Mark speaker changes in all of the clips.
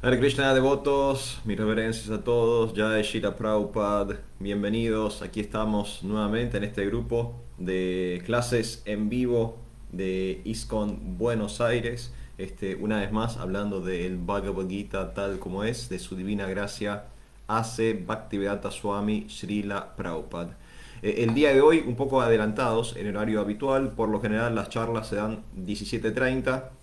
Speaker 1: Hare Krishna devotos, mis reverencias a todos, Jai Shira Prabhupada, bienvenidos, aquí estamos nuevamente en este grupo de clases en vivo de ISKCON Buenos Aires, este, una vez más hablando del Bhagavad Gita tal como es, de su divina gracia, hace Bhaktivedanta Swami Srila Prabhupada. Eh, el día de hoy un poco adelantados en horario habitual, por lo general las charlas se dan 17.30,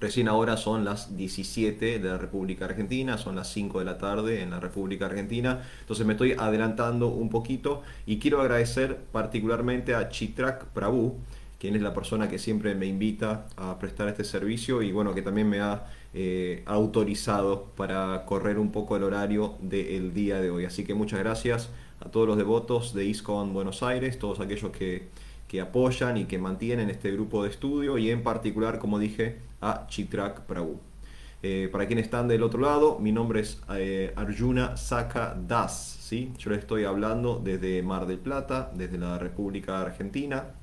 Speaker 1: Recién ahora son las 17 de la República Argentina, son las 5 de la tarde en la República Argentina. Entonces me estoy adelantando un poquito y quiero agradecer particularmente a Chitrak Prabhu, quien es la persona que siempre me invita a prestar este servicio y bueno, que también me ha eh, autorizado para correr un poco el horario del día de hoy. Así que muchas gracias a todos los devotos de ISCON Buenos Aires, todos aquellos que, que apoyan y que mantienen este grupo de estudio y en particular, como dije, a Chitrak Prabhu. Eh, para quienes están del otro lado, mi nombre es eh, Arjuna Saka Das. ¿sí? Yo les estoy hablando desde Mar del Plata, desde la República Argentina.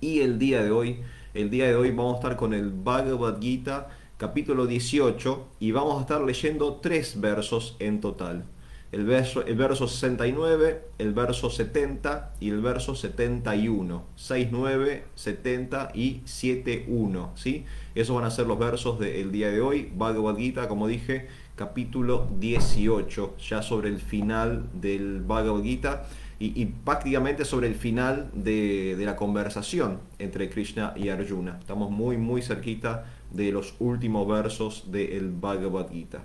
Speaker 1: Y el día de hoy, el día de hoy vamos a estar con el Bhagavad Gita, capítulo 18, y vamos a estar leyendo tres versos en total el verso, el verso 69, el verso 70 y el verso 71. 69, 70 y 71. ¿sí? Esos van a ser los versos del día de hoy. Bhagavad Gita, como dije, capítulo 18, ya sobre el final del Bhagavad Gita y, prácticamente sobre el final de, de, la conversación entre Krishna y Arjuna. Estamos muy, muy cerquita de los últimos versos del Bhagavad Gita.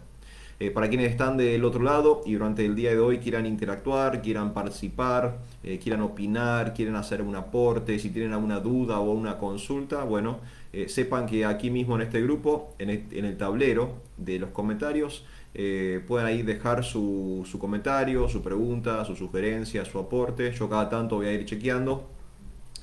Speaker 1: Eh, para quienes están del otro lado y durante el día de hoy quieran interactuar, quieran participar, eh, quieran opinar, quieren hacer un aporte, si tienen alguna duda o una consulta, bueno, eh, sepan que aquí mismo en este grupo, en el, tablero de los comentarios, pueden ahí dejar su, su comentario, su pregunta, su sugerencia, su aporte. Yo cada tanto voy a ir chequeando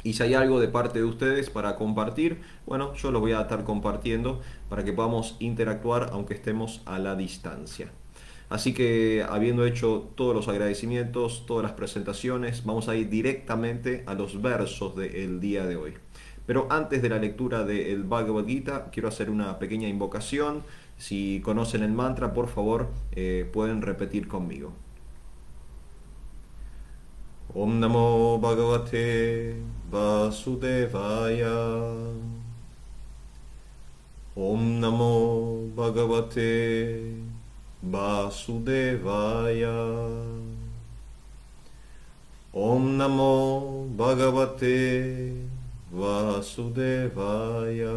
Speaker 1: y si hay algo de parte de ustedes para compartir, bueno, yo lo voy a estar compartiendo para que podamos interactuar aunque estemos a la distancia. Así que habiendo hecho todos los agradecimientos, todas las presentaciones, vamos a ir directamente a los versos del día de hoy. Pero antes de la lectura del Bhagavad Gita, quiero hacer una pequeña invocación. Si conocen el mantra, por favor, eh, pueden repetir conmigo. Om Namo Bhagavate Vasudevaya. Om Namo Bhagavate Vasudevaya. Om Namo Bhagavate Vasudevaya.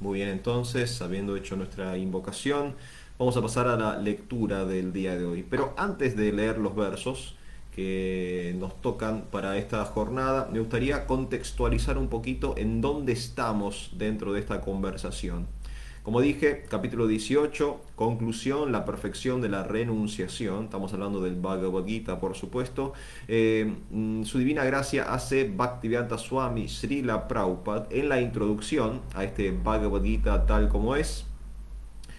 Speaker 1: Muy bien, entonces, habiendo hecho nuestra invocación, Vamos a pasar a la lectura del día de hoy. Pero antes de leer los versos que nos tocan para esta jornada, me gustaría contextualizar un poquito en dónde estamos dentro de esta conversación. Como dije, capítulo 18, conclusión, la perfección de la renunciación. Estamos hablando del Bhagavad Gita, por supuesto. Eh, mm, su divina gracia hace Bhaktivedanta Swami Srila Prabhupada en la introducción a este Bhagavad Gita tal como es.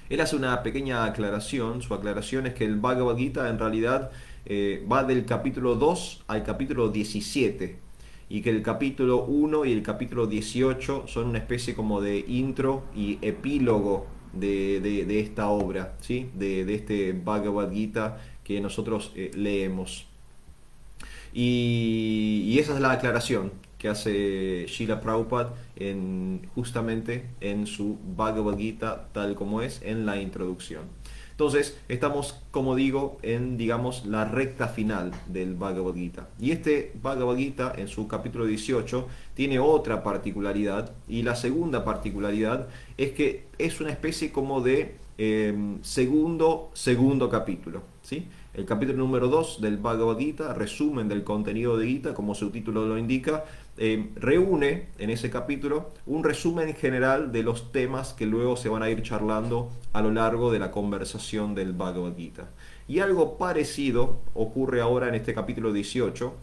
Speaker 1: Él hace una pequeña aclaración, su aclaración es que el Bhagavad Gita en realidad eh, va del capítulo 2 al capítulo 17 y que el capítulo 1 y el capítulo 18 son una especie como de intro y epílogo de, esta obra, ¿sí? de, este Bhagavad Gita que nosotros eh, leemos. y esa es la aclaración que hace Sheila Prabhupada en, justamente en su Bhagavad Gita tal como es en la introducción. Entonces, estamos, como digo, en, digamos, la recta final del Bhagavad Gita. Y este Bhagavad Gita, en su capítulo 18, tiene otra particularidad. Y la segunda particularidad es que es una especie como de em, segundo, segundo capítulo. ¿sí? El capítulo número 2 del Bhagavad Gita, resumen del contenido de Gita, como su título lo indica, eh, reúne en ese capítulo un resumen general de los temas que luego se van a ir charlando a lo largo de la conversación del Bhagavad Gita. Y algo parecido ocurre ahora en este capítulo 18,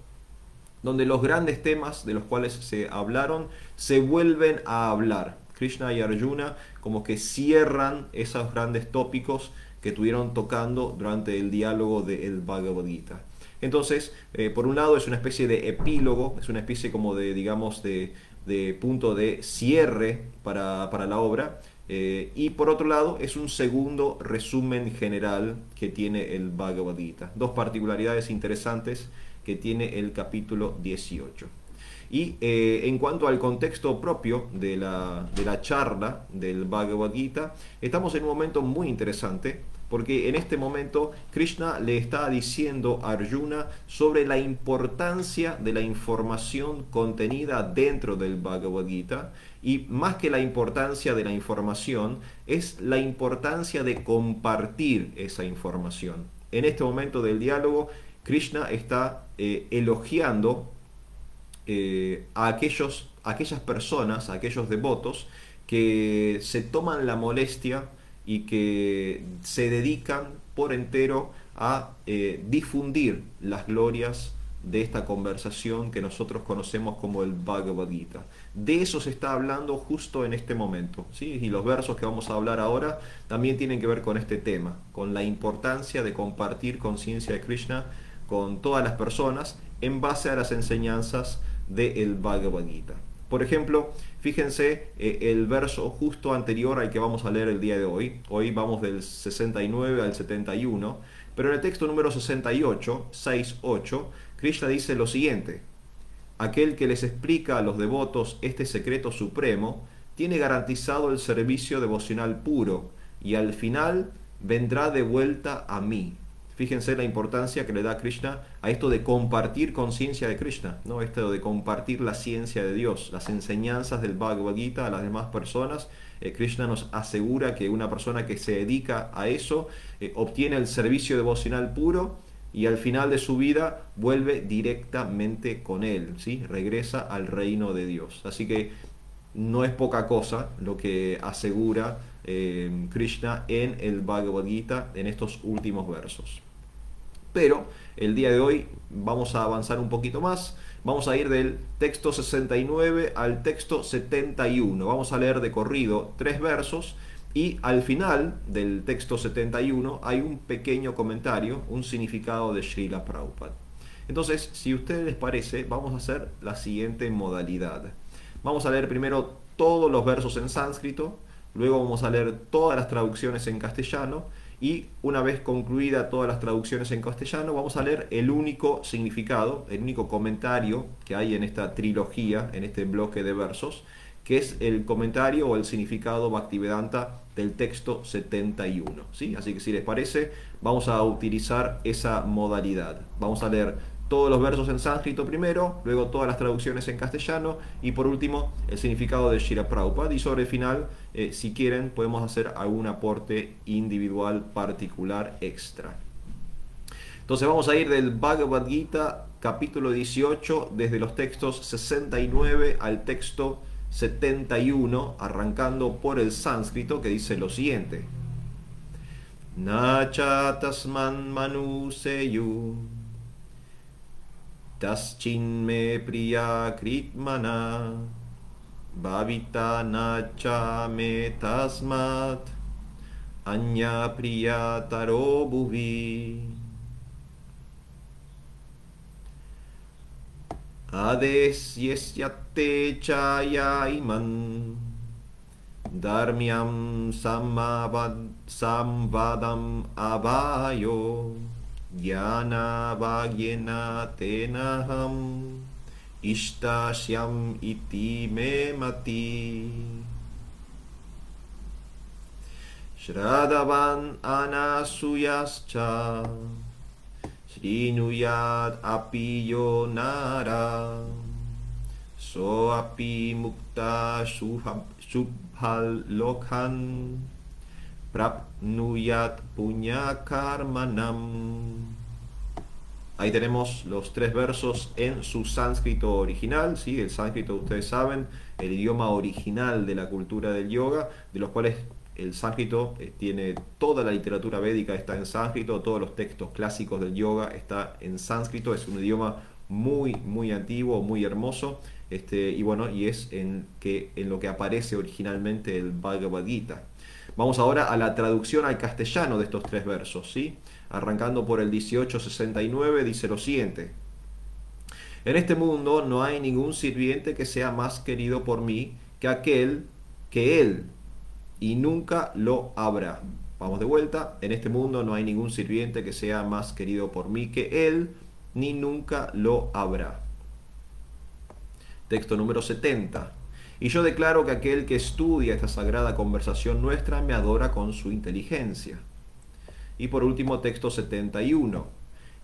Speaker 1: donde los grandes temas de los cuales se hablaron se vuelven a hablar. Krishna y Arjuna como que cierran esos grandes tópicos que estuvieron tocando durante el diálogo del Bhagavad Gita. Entonces, eh, por un lado es una especie de epílogo, es una especie como de, digamos, de de punto de cierre para, la obra. Eh, y por otro lado, es un segundo resumen general que tiene el Bhagavad Gita. Dos particularidades interesantes que tiene el capítulo 18. Y eh, en cuanto al contexto propio de la, de la charla del Bhagavad Gita, estamos en un momento muy interesante porque en este momento Krishna le está diciendo a Arjuna sobre la importancia de la información contenida dentro del Bhagavad Gita y más que la importancia de la información es la importancia de compartir esa información. En este momento del diálogo, Krishna está eh, elogiando eh, a, aquellos, a aquellas personas, a aquellos devotos que se toman la molestia y que se dedican por entero a eh, difundir las glorias de esta conversación que nosotros conocemos como el Bhagavad Gita. De eso se está hablando justo en este momento. ¿sí? Y los versos que vamos a hablar ahora también tienen que ver con este tema, con la importancia de compartir conciencia de Krishna con todas las personas en base a las enseñanzas del Bhagavad Gita. Por ejemplo, fíjense eh, el verso justo anterior al que vamos a leer el día de hoy. Hoy vamos del 69 al 71. Pero en el texto número 68, 6, 8, Krishna dice lo siguiente. Aquel que les explica a los devotos este secreto supremo tiene garantizado el servicio devocional puro y al final vendrá de vuelta a mí. Fíjense la importancia que le da Krishna a esto de compartir conciencia de Krishna, ¿no? esto de compartir la ciencia de Dios, las enseñanzas del Bhagavad Gita a las demás personas. Eh, Krishna nos asegura que una persona que se dedica a eso eh, obtiene el servicio devocional puro y al final de su vida vuelve directamente con él, ¿sí? regresa al reino de Dios. Así que no es poca cosa lo que asegura eh, Krishna en el Bhagavad Gita en estos últimos versos. Pero el día de hoy vamos a avanzar un poquito más. Vamos a ir del texto 69 al texto 71. Vamos a leer de corrido tres versos y al final del texto 71 hay un pequeño comentario, un significado de Srila Prabhupada. Entonces, si a ustedes les parece, vamos a hacer la siguiente modalidad. Vamos a leer primero todos los versos en sánscrito, luego vamos a leer todas las traducciones en castellano y una vez concluida todas las traducciones en castellano, vamos a leer el único significado, el único comentario que hay en esta trilogía, en este bloque de versos, que es el comentario o el significado Bhaktivedanta del texto 71. ¿sí? Así que si les parece, vamos a utilizar esa modalidad. Vamos a leer todos los versos en sánscrito primero, luego todas las traducciones en castellano y por último el significado de Shira Prabhupada. Y sobre el final, eh, si quieren, podemos hacer algún aporte individual particular extra. Entonces vamos a ir del Bhagavad Gita capítulo 18 desde los textos 69 al texto 71, arrancando por el sánscrito que dice lo siguiente. Nacha tasman manu seyu तश्चिन्मे प्रिया कृत्मना भाविता न च मे तस्मात् अन्यप्रिया तरो भुवि। आदेश्यस्यत्ते च या इमन् धर्म्यं संवदम् अभायो। ज्ञानाभाग्येन तेनाहम् इष्टाश्यम् इति मे मति। श्राद्धवान् अनासूयाश्च। श्रीनुयात् अपि यो नर सोऽपि मुक्ता शुभ शुभलोकन्। प्राप्त Prapnuyat punya karmanam. Ahí tenemos los tres versos en su sánscrito original, ¿sí? el sánscrito ustedes saben, el idioma original de la cultura del yoga, de los cuales el sánscrito eh, tiene toda la literatura védica está en sánscrito, todos los textos clásicos del yoga está en sánscrito, es un idioma muy muy antiguo, muy hermoso, este, y bueno, y es en, que, en lo que aparece originalmente el Bhagavad Gita. Vamos ahora a la traducción al castellano de estos tres versos, ¿sí? Arrancando por el 1869 dice lo siguiente. En este mundo no hay ningún sirviente que sea más querido por mí que aquel que él, y nunca lo habrá. Vamos de vuelta, en este mundo no hay ningún sirviente que sea más querido por mí que él, ni nunca lo habrá. Texto número 70. Y yo declaro que aquel que estudia esta sagrada conversación nuestra me adora con su inteligencia. Y por último, texto 71.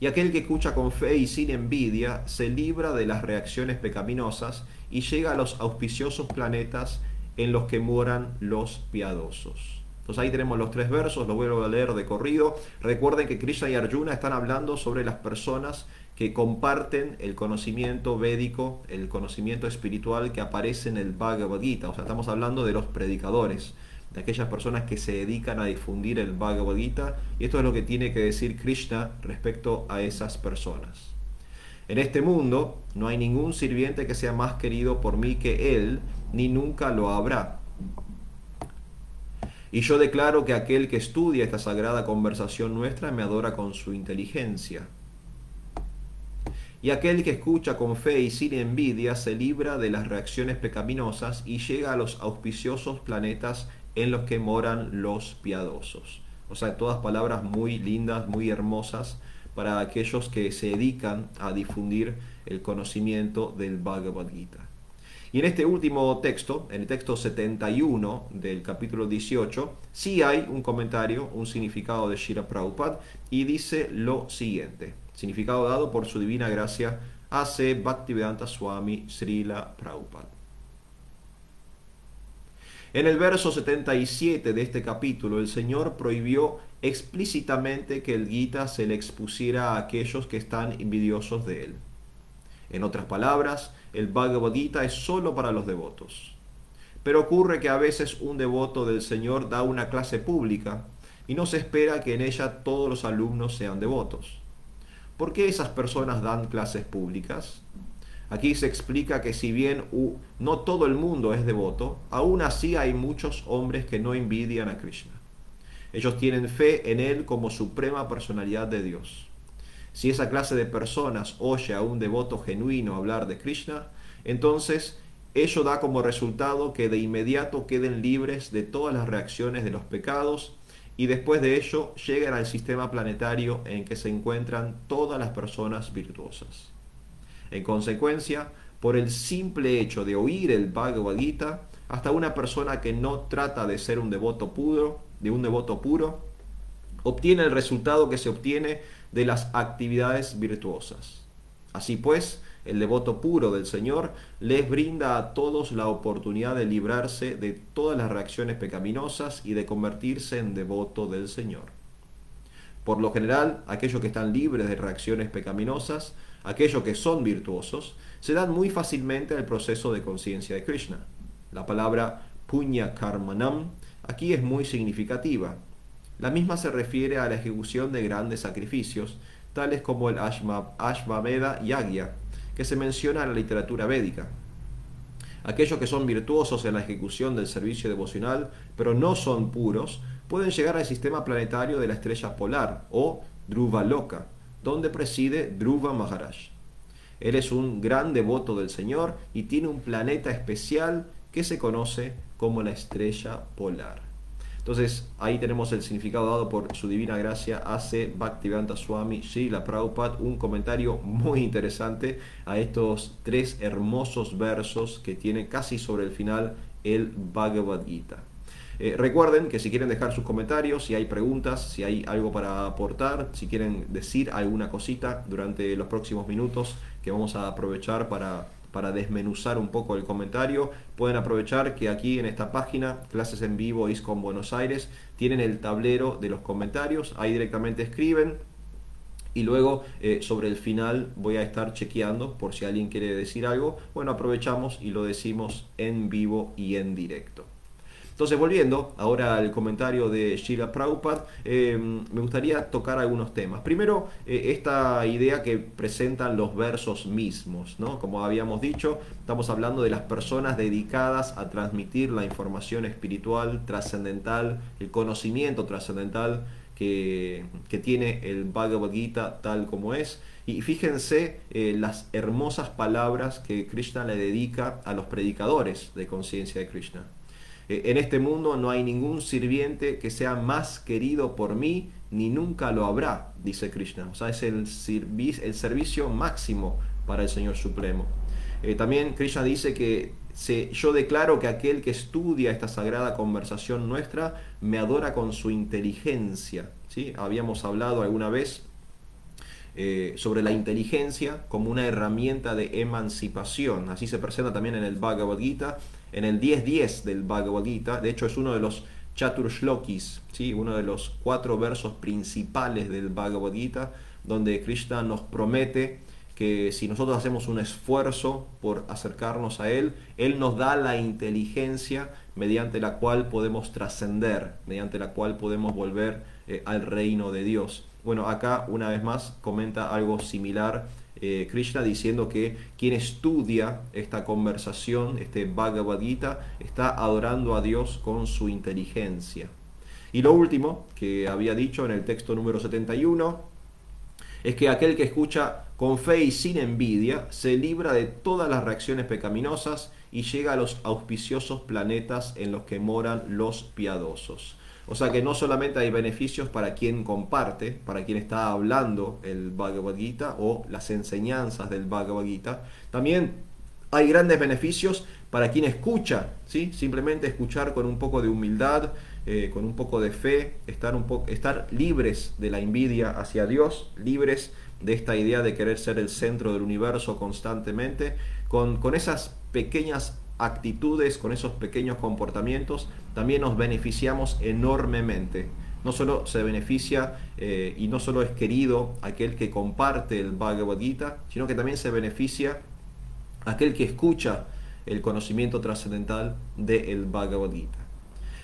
Speaker 1: Y aquel que escucha con fe y sin envidia se libra de las reacciones pecaminosas y llega a los auspiciosos planetas en los que moran los piadosos. Entonces ahí tenemos los tres versos, lo vuelvo a leer de corrido. Recuerden que Krishna y Arjuna están hablando sobre las personas que comparten el conocimiento védico, el conocimiento espiritual que aparece en el Bhagavad Gita. O sea, estamos hablando de los predicadores, de aquellas personas que se dedican a difundir el Bhagavad Gita. Y esto es lo que tiene que decir Krishna respecto a esas personas. En este mundo no hay ningún sirviente que sea más querido por mí que él, ni nunca lo habrá. Y yo declaro que aquel que estudia esta sagrada conversación nuestra me adora con su inteligencia. Y aquel que escucha con fe y sin envidia se libra de las reacciones pecaminosas y llega a los auspiciosos planetas en los que moran los piadosos. O sea, todas palabras muy lindas, muy hermosas para aquellos que se dedican a difundir el conocimiento del Bhagavad Gita. Y en este último texto, en el texto 71 del capítulo 18, sí hay un comentario, un significado de Shira Prabhupada, y dice lo siguiente significado dado por su divina gracia, hace Bhaktivedanta Swami Srila Prabhupada. En el verso 77 de este capítulo, el Señor prohibió explícitamente que el Gita se le expusiera a aquellos que están envidiosos de él. En otras palabras, el Bhagavad Gita es solo para los devotos. Pero ocurre que a veces un devoto del Señor da una clase pública y no se espera que en ella todos los alumnos sean devotos. ¿Por qué esas personas dan clases públicas? Aquí se explica que si bien no todo el mundo es devoto, aún así hay muchos hombres que no envidian a Krishna. Ellos tienen fe en Él como suprema personalidad de Dios. Si esa clase de personas oye a un devoto genuino hablar de Krishna, entonces ello da como resultado que de inmediato queden libres de todas las reacciones de los pecados y después de ello llegan al sistema planetario en que se encuentran todas las personas virtuosas. En consecuencia, por el simple hecho de oír el Bhagavad Gita, hasta una persona que no trata de ser un devoto puro, de un devoto puro, obtiene el resultado que se obtiene de las actividades virtuosas. Así pues, el devoto puro del Señor les brinda a todos la oportunidad de librarse de todas las reacciones pecaminosas y de convertirse en devoto del Señor. Por lo general, aquellos que están libres de reacciones pecaminosas, aquellos que son virtuosos, se dan muy fácilmente al proceso de conciencia de Krishna. La palabra punya karmanam aquí es muy significativa. La misma se refiere a la ejecución de grandes sacrificios, tales como el Ashvamedha Yagya, que se menciona en la literatura védica. Aquellos que son virtuosos en la ejecución del servicio devocional, pero no son puros, pueden llegar al sistema planetario de la estrella polar o Dhruva Loka, donde preside Dhruva Maharaj. Él es un gran devoto del Señor y tiene un planeta especial que se conoce como la estrella polar. Entonces ahí tenemos el significado dado por su divina gracia, hace Bhaktivedanta Swami la Prabhupada, un comentario muy interesante a estos tres hermosos versos que tiene casi sobre el final el Bhagavad Gita. Eh, recuerden que si quieren dejar sus comentarios, si hay preguntas, si hay algo para aportar, si quieren decir alguna cosita durante los próximos minutos que vamos a aprovechar para para desmenuzar un poco el comentario, pueden aprovechar que aquí en esta página, Clases en Vivo ISCON Buenos Aires, tienen el tablero de los comentarios, ahí directamente escriben y luego eh, sobre el final voy a estar chequeando por si alguien quiere decir algo. Bueno, aprovechamos y lo decimos en vivo y en directo. Entonces, volviendo ahora al comentario de Sheila Prabhupada, eh, me gustaría tocar algunos temas. Primero, eh, esta idea que presentan los versos mismos, ¿no? Como habíamos dicho, estamos hablando de las personas dedicadas a transmitir la información espiritual trascendental, el conocimiento trascendental que, tiene el Bhagavad Gita tal como es. Y fíjense eh, las hermosas palabras que Krishna le dedica a los predicadores de conciencia de Krishna. Eh, en este mundo no hay ningún sirviente que sea más querido por mí, ni nunca lo habrá, dice Krishna. O sea, es el, servicio máximo para el Señor Supremo. Eh, también Krishna dice que yo declaro que aquel que estudia esta sagrada conversación nuestra me adora con su inteligencia. Habíamos hablado alguna vez eh, sobre la inteligencia como una herramienta de emancipación. Así se presenta también en el Bhagavad Gita, en el 10.10 del Bhagavad Gita. De hecho, es uno de los Chaturashlokis, ¿sí? uno de los cuatro versos principales del Bhagavad Gita, donde Krishna nos promete que si nosotros hacemos un esfuerzo por acercarnos a Él, Él nos da la inteligencia mediante la cual podemos trascender, mediante la cual podemos volver eh, al reino de Dios. Bueno, acá una vez más comenta algo similar eh, Krishna diciendo que quien estudia esta conversación, este Bhagavad Gita, está adorando a Dios con su inteligencia. Y lo último que había dicho en el texto número 71, es que aquel que escucha con fe y sin envidia se libra de todas las reacciones pecaminosas y llega a los auspiciosos planetas en los que moran los piadosos. O sea que no solamente hay beneficios para quien comparte, para quien está hablando el Bhagavad Gita o las enseñanzas del Bhagavad Gita, también hay grandes beneficios para quien escucha, ¿sí? simplemente escuchar con un poco de humildad, eh, con un poco de fe, estar, un poco, estar libres de la envidia hacia Dios, libres de esta idea de querer ser el centro del universo constantemente, con, con esas pequeñas actitudes, con esos pequeños comportamientos, también nos beneficiamos enormemente. No solo se beneficia eh, y no solo es querido aquel que comparte el Bhagavad Gita, sino que también se beneficia aquel que escucha el conocimiento trascendental del Bhagavad Gita.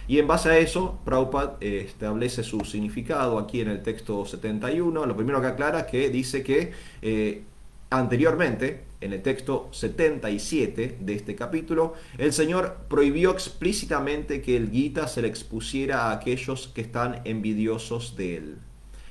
Speaker 1: Y en base a eso, Prabhupada eh, establece su significado aquí en el texto 71. Lo primero que aclara es que dice que eh, anteriormente, en el texto 77 de este capítulo, el Señor prohibió explícitamente que el Gita se le expusiera a aquellos que están envidiosos de él.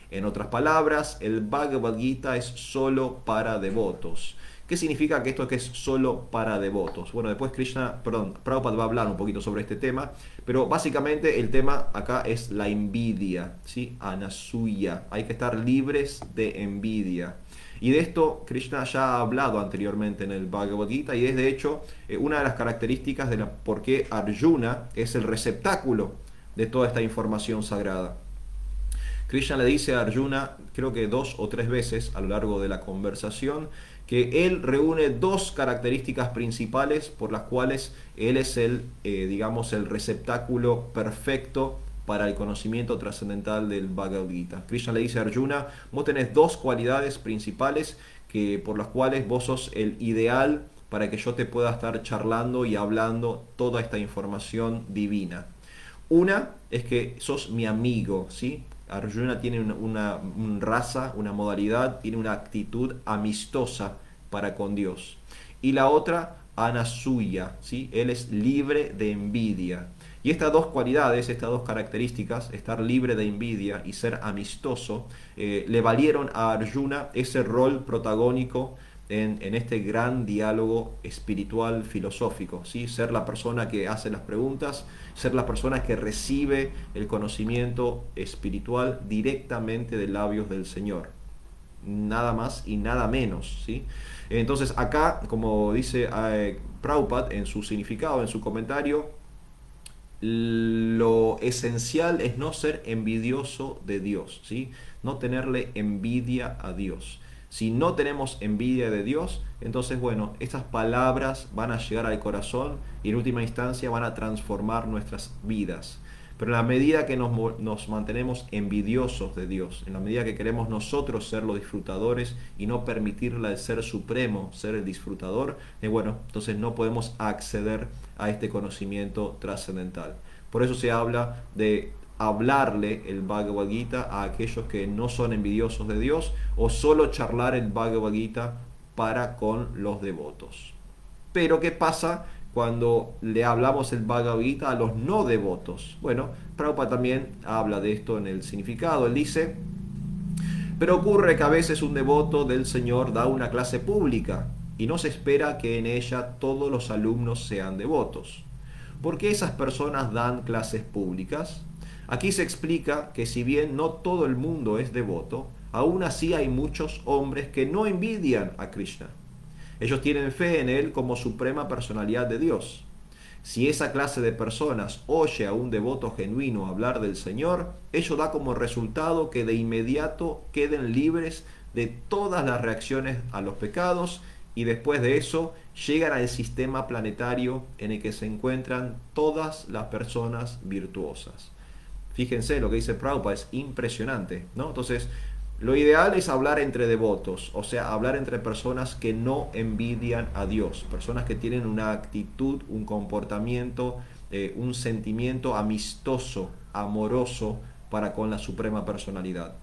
Speaker 1: En otras palabras, el Bhagavad Gita es solo para devotos. ¿Qué significa que esto que es solo para devotos? Bueno, después Krishna, perdón, Prabhupada va a hablar un poquito sobre este tema, pero básicamente el tema acá es la envidia, ¿sí? Anasuya. Hay que estar libres de envidia. Y de esto Krishna ya ha hablado anteriormente en el Bhagavad Gita y es de hecho eh, una de las características de la, por qué Arjuna es el receptáculo de toda esta información sagrada. Krishna le dice a Arjuna, creo que dos o tres veces a lo largo de la conversación, que él reúne dos características principales por las cuales él es el, eh, digamos, el receptáculo perfecto para el conocimiento trascendental del Bhagavad Gita. Krishna le dice a Arjuna, vos tenés dos cualidades principales que, por las cuales vos sos el ideal para que yo te pueda estar charlando y hablando toda esta información divina. Una es que sos mi amigo, ¿sí? Arjuna tiene una, raza, una modalidad, tiene una actitud amistosa para con Dios. Y la otra, anasuya, ¿sí? él es libre de envidia. Y estas dos cualidades, estas dos características, estar libre de envidia y ser amistoso, eh, le valieron a Arjuna ese rol protagónico en, este gran diálogo espiritual filosófico, ¿sí? ser la persona que hace las preguntas, ser la persona que recibe el conocimiento espiritual directamente de labios del Señor. Nada más y nada menos. ¿sí? Entonces acá, como dice eh, Prabhupada en su significado, en su comentario, lo esencial es no ser envidioso de Dios, ¿sí? no tenerle envidia a Dios. Si no tenemos envidia de Dios, entonces bueno, estas palabras van a llegar al corazón y en última instancia van a transformar nuestras vidas. Pero en la medida que nos, mantenemos envidiosos de Dios, en la medida que queremos nosotros ser los disfrutadores y no permitirle al ser supremo ser el disfrutador, eh, bueno, entonces no podemos acceder a este conocimiento trascendental. Por eso se habla de hablarle el Bhagavad Gita a aquellos que no son envidiosos de Dios o solo charlar el Bhagavad Gita para con los devotos. Pero ¿qué pasa cuando le hablamos el Bhagavad Gita a los no devotos? Bueno, Prabhupada también habla de esto en el significado. Él dice, pero ocurre que a veces un devoto del Señor da una clase pública y no se espera que en ella todos los alumnos sean devotos. ¿Por qué esas personas dan clases públicas? Aquí se explica que si bien no todo el mundo es devoto, aún así hay muchos hombres que no envidian a Krishna. Ellos tienen fe en Él como suprema personalidad de Dios. Si esa clase de personas oye a un devoto genuino hablar del Señor, ello da como resultado que de inmediato queden libres de todas las reacciones a los pecados y después de eso llegan al sistema planetario en el que se encuentran todas las personas virtuosas. Fíjense lo que dice Prabhupada, es impresionante, ¿no? Entonces, lo ideal es hablar entre devotos, o sea, hablar entre personas que no envidian a Dios, personas que tienen una actitud, un comportamiento, eh, un sentimiento amistoso, amoroso para con la suprema personalidad.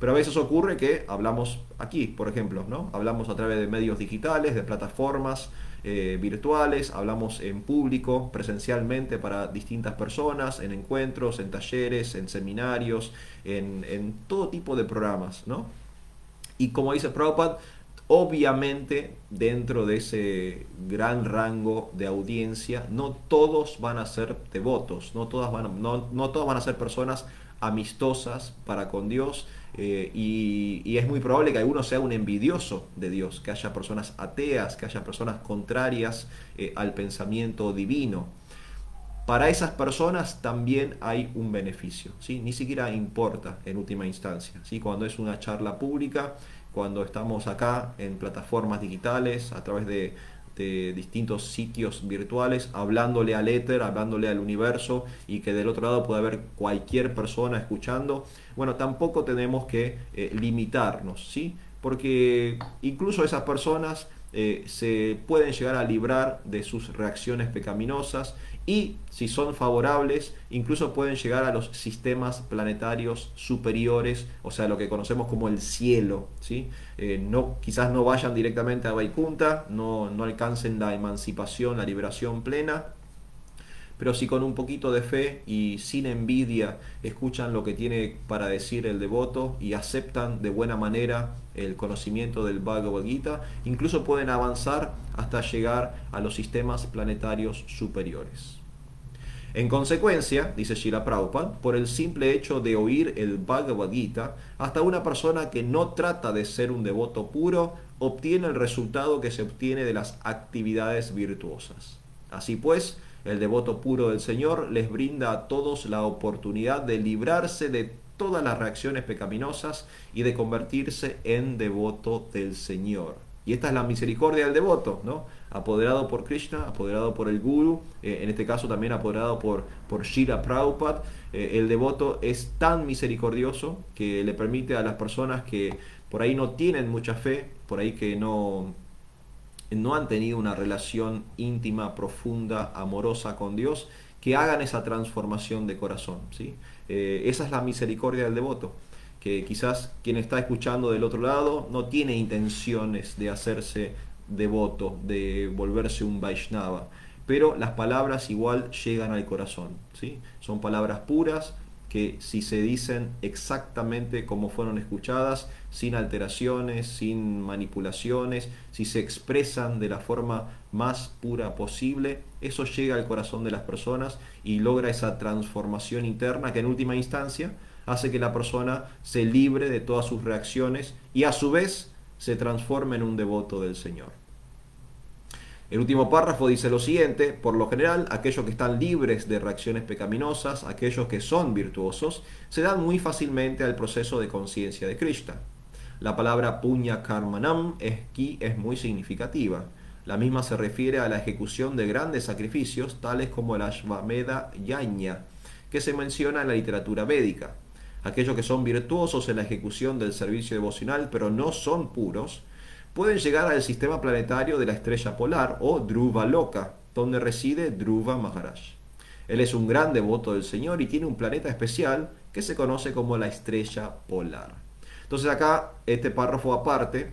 Speaker 1: Pero a veces ocurre que hablamos aquí, por ejemplo, ¿no? Hablamos a través de medios digitales, de plataformas eh, virtuales, hablamos en público, presencialmente para distintas personas, en encuentros, en talleres, en seminarios, en, todo tipo de programas, ¿no? Y como dice Prabhupada, obviamente dentro de ese gran rango de audiencia, no todos van a ser devotos, no, todas van no, no todos van a ser personas amistosas para con Dios, eh, y, es muy probable que alguno sea un envidioso de Dios, que haya personas ateas, que haya personas contrarias eh, al pensamiento divino. Para esas personas también hay un beneficio, ¿sí? ni siquiera importa en última instancia. ¿sí? Cuando es una charla pública, cuando estamos acá en plataformas digitales, a través de, de distintos sitios virtuales, hablándole al éter, hablándole al universo y que del otro lado pueda haber cualquier persona escuchando. Bueno, tampoco tenemos que eh, limitarnos, ¿sí? Porque incluso esas personas eh, se pueden llegar a librar de sus reacciones pecaminosas y si son favorables incluso pueden llegar a los sistemas planetarios superiores, o sea, lo que conocemos como el cielo. ¿sí? Eh, no, quizás no vayan directamente a Vaikunta, no, no alcancen la emancipación, la liberación plena, pero si con un poquito de fe y sin envidia escuchan lo que tiene para decir el devoto y aceptan de buena manera el conocimiento del Bhagavad Gita, incluso pueden avanzar hasta llegar a los sistemas planetarios superiores. En consecuencia, dice Shira Prabhupada, por el simple hecho de oír el Bhagavad Gita, hasta una persona que no trata de ser un devoto puro obtiene el resultado que se obtiene de las actividades virtuosas. Así pues, el devoto puro del Señor les brinda a todos la oportunidad de librarse de todas las reacciones pecaminosas y de convertirse en devoto del Señor. Y esta es la misericordia del devoto, ¿no? Apoderado por Krishna, apoderado por el Guru, eh, en este caso también apoderado por, por Shira Prabhupada. Eh, el devoto es tan misericordioso que le permite a las personas que por ahí no tienen mucha fe, por ahí que no, no han tenido una relación íntima, profunda, amorosa con Dios, que hagan esa transformación de corazón. ¿sí? Eh, esa es la misericordia del devoto, que quizás quien está escuchando del otro lado no tiene intenciones de hacerse devoto, de volverse un Vaishnava, pero las palabras igual llegan al corazón. ¿sí? Son palabras puras, que si se dicen exactamente como fueron escuchadas, sin alteraciones, sin manipulaciones, si se expresan de la forma más pura posible, eso llega al corazón de las personas y logra esa transformación interna que en última instancia hace que la persona se libre de todas sus reacciones y a su vez se transforme en un devoto del Señor. El último párrafo dice lo siguiente, por lo general, aquellos que están libres de reacciones pecaminosas, aquellos que son virtuosos, se dan muy fácilmente al proceso de conciencia de Krishna. La palabra puña karmanam aquí es muy significativa. La misma se refiere a la ejecución de grandes sacrificios, tales como el Ashvamedha Yajna, que se menciona en la literatura védica. Aquellos que son virtuosos en la ejecución del servicio devocional, pero no son puros, pueden llegar al sistema planetario de la estrella polar o Dhruva Loka, donde reside Dhruva Maharaj. Él es un gran devoto del Señor y tiene un planeta especial que se conoce como la estrella polar. Entonces acá, este párrafo aparte,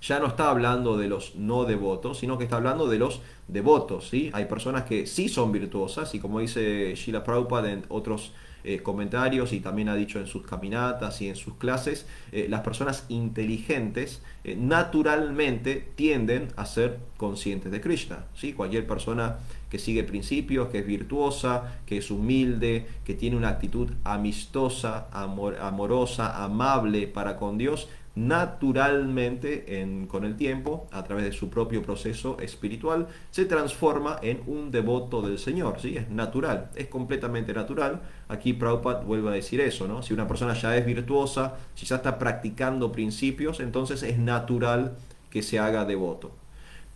Speaker 1: ya no está hablando de los no devotos, sino que está hablando de los devotos. ¿sí? Hay personas que sí son virtuosas y como dice Sheila Prabhupada en otros eh, comentarios y también ha dicho en sus caminatas y en sus clases, eh, las personas inteligentes eh, naturalmente tienden a ser conscientes de Krishna. ¿sí? Cualquier persona que sigue principios, que es virtuosa, que es humilde, que tiene una actitud amistosa, amorosa, amable para con Dios, naturalmente en, con el tiempo, a través de su propio proceso espiritual, se transforma en un devoto del Señor. ¿sí? Es natural, es completamente natural. Aquí Prabhupada vuelve a decir eso, ¿no? Si una persona ya es virtuosa, si ya está practicando principios, entonces es natural que se haga devoto.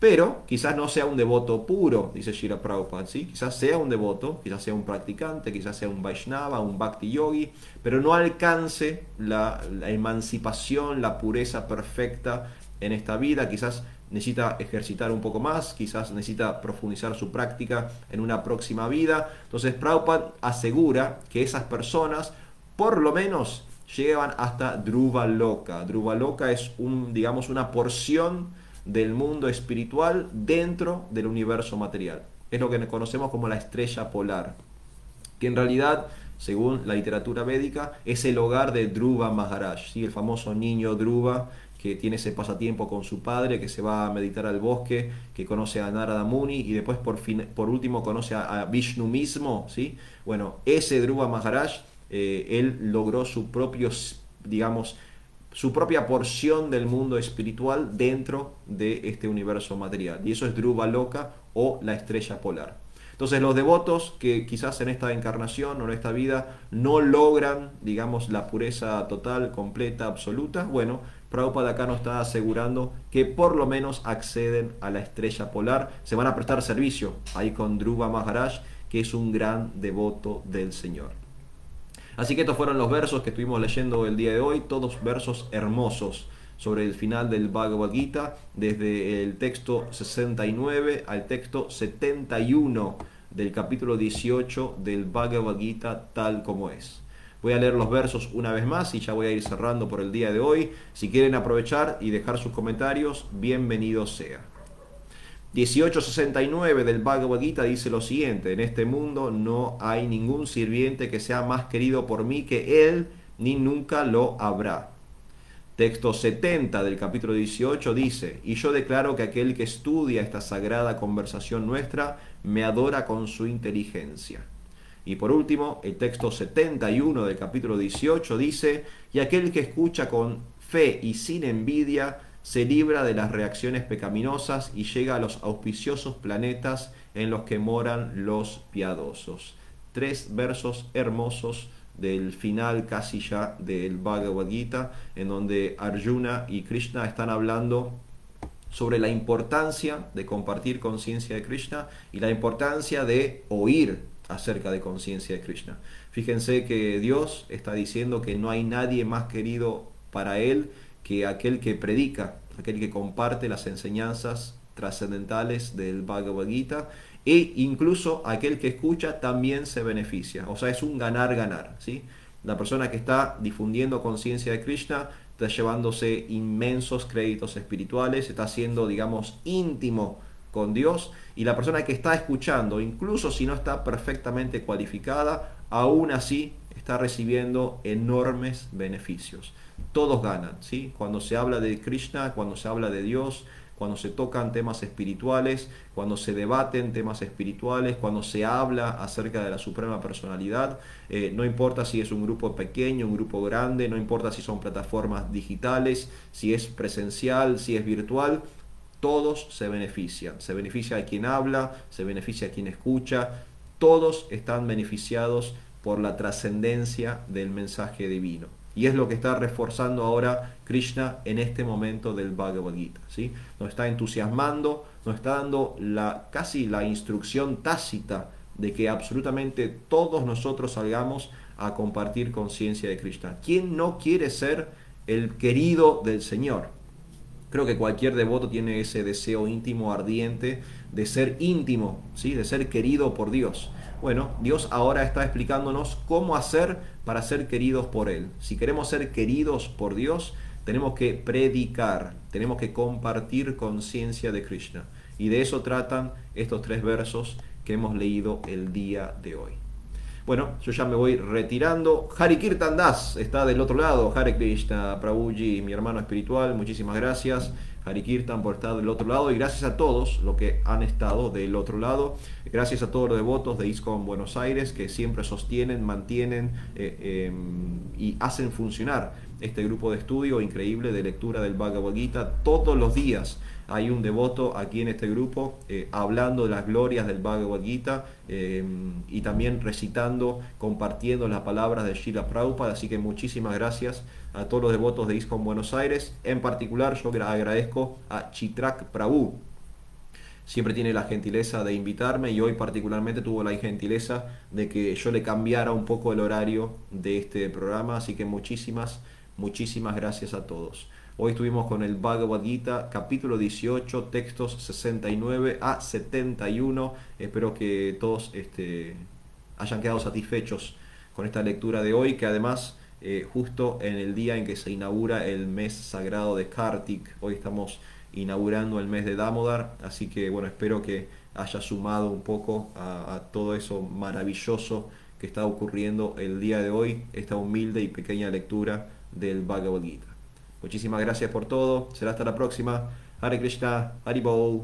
Speaker 1: Pero quizás no sea un devoto puro, dice Shira Prabhupada, ¿sí? quizás sea un devoto, quizás sea un practicante, quizás sea un Vaishnava, un Bhakti Yogi, pero no alcance la, emancipación, la pureza perfecta en esta vida, quizás necesita ejercitar un poco más, quizás necesita profundizar su práctica en una próxima vida. Entonces Prabhupada asegura que esas personas por lo menos llegan hasta Dhruva Loka. Dhruva Loka es un, digamos, una porción del mundo espiritual dentro del universo material. Es lo que conocemos como la estrella polar, que en realidad, según la literatura védica, es el hogar de Dhruva Maharaj, ¿sí? el famoso niño Dhruva que tiene ese pasatiempo con su padre, que se va a meditar al bosque, que conoce a Narada Muni y después por, fin, por último conoce a, Vishnu mismo. ¿sí? Bueno, ese Dhruva Maharaj, eh, él logró su propio, digamos, su propia porción del mundo espiritual dentro de este universo material. Y eso es Dhruva Loka o la estrella polar. Entonces los devotos que quizás en esta encarnación o en esta vida no logran, digamos, la pureza total, completa, absoluta, bueno, Prabhupada acá nos está asegurando que por lo menos acceden a la estrella polar, se van a prestar servicio ahí con Dhruva Maharaj, que es un gran devoto del Señor. Así que estos fueron los versos que estuvimos leyendo el día de hoy, todos versos hermosos sobre el final del Bhagavad Gita, desde el texto 69 al texto 71 del capítulo 18 del Bhagavad Gita tal como es. Voy a leer los versos una vez más y ya voy a ir cerrando por el día de hoy. Si quieren aprovechar y dejar sus comentarios, bienvenido sea. 1869 del Bhagavad Gita dice lo siguiente, en este mundo no hay ningún sirviente que sea más querido por mí que él, ni nunca lo habrá. Texto 70 del capítulo 18 dice, y yo declaro que aquel que estudia esta sagrada conversación nuestra me adora con su inteligencia. Y por último, el texto 71 del capítulo 18 dice, y aquel que escucha con fe y sin envidia, se libra de las reacciones pecaminosas y llega a los auspiciosos planetas en los que moran los piadosos. Tres versos hermosos del final casi ya del Bhagavad Gita, en donde Arjuna y Krishna están hablando sobre la importancia de compartir conciencia de Krishna y la importancia de oír acerca de conciencia de Krishna. Fíjense que Dios está diciendo que no hay nadie más querido para él que aquel que predica, aquel que comparte las enseñanzas trascendentales del Bhagavad Gita e incluso aquel que escucha también se beneficia. O sea, es un ganar-ganar. ¿sí? La persona que está difundiendo conciencia de Krishna está llevándose inmensos créditos espirituales, está siendo, digamos, íntimo con Dios y la persona que está escuchando, incluso si no está perfectamente cualificada, aún así está recibiendo enormes beneficios todos ganan, ¿sí? Cuando se habla de Krishna, cuando se habla de Dios, cuando se tocan temas espirituales, cuando se debaten temas espirituales, cuando se habla acerca de la Suprema Personalidad, eh, no importa si es un grupo pequeño, un grupo grande, no importa si son plataformas digitales, si es presencial, si es virtual, todos se benefician. Se beneficia a quien habla, se beneficia a quien escucha, todos están beneficiados por la trascendencia del mensaje divino. Y es lo que está reforzando ahora Krishna en este momento del Bhagavad Gita. ¿sí? Nos está entusiasmando, nos está dando la, casi la instrucción tácita de que absolutamente todos nosotros salgamos a compartir conciencia de Krishna. ¿Quién no quiere ser el querido del Señor? Creo que cualquier devoto tiene ese deseo íntimo, ardiente, de ser íntimo, ¿sí? de ser querido por Dios. Bueno, Dios ahora está explicándonos cómo hacer para ser queridos por Él. Si queremos ser queridos por Dios, tenemos que predicar, tenemos que compartir conciencia de Krishna. Y de eso tratan estos tres versos que hemos leído el día de hoy. Bueno, yo ya me voy retirando. Hari Kirtan Das está del otro lado. Hare Krishna, Prabhuji, mi hermano espiritual, muchísimas gracias. Hari Kirtan por estar del otro lado y gracias a todos los que han estado del otro lado. Gracias a todos los devotos de ISCON Buenos Aires que siempre sostienen, mantienen eh, em, y hacen funcionar este grupo de estudio increíble de lectura del Bhagavad Gita todos los días hay un devoto aquí en este grupo eh, hablando de las glorias del Bhagavad Gita eh, y también recitando, compartiendo las palabras de Shila Prabhupada. Así que muchísimas gracias a todos los devotos de ISKCON Buenos Aires. En particular, yo agradezco a Chitrak Prabhu. Siempre tiene la gentileza de invitarme y hoy particularmente tuvo la gentileza de que yo le cambiara un poco el horario de este programa. Así que muchísimas, muchísimas gracias a todos. Hoy estuvimos con el Bhagavad Gita, capítulo 18, textos 69 a 71. Espero que todos este, hayan quedado satisfechos con esta lectura de hoy, que además eh, justo en el día en que se inaugura el mes sagrado de Kartik, hoy estamos inaugurando el mes de Damodar, así que bueno, espero que haya sumado un poco a, a todo eso maravilloso que está ocurriendo el día de hoy, esta humilde y pequeña lectura del Bhagavad Gita. Muchísimas gracias por todo. Será hasta la próxima. Hare Krishna, Hari Bol.